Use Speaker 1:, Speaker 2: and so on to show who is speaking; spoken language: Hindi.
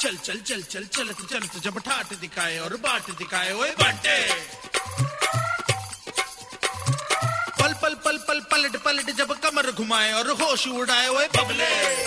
Speaker 1: चल चल चल चल, चलत चलत, जब ठाट दिखाए और बाट दिखाए, ओए बाटे। पल पल पल पल, पलट पलट, जब कमर घुमाए और होश उड़ाए, ओए बबले।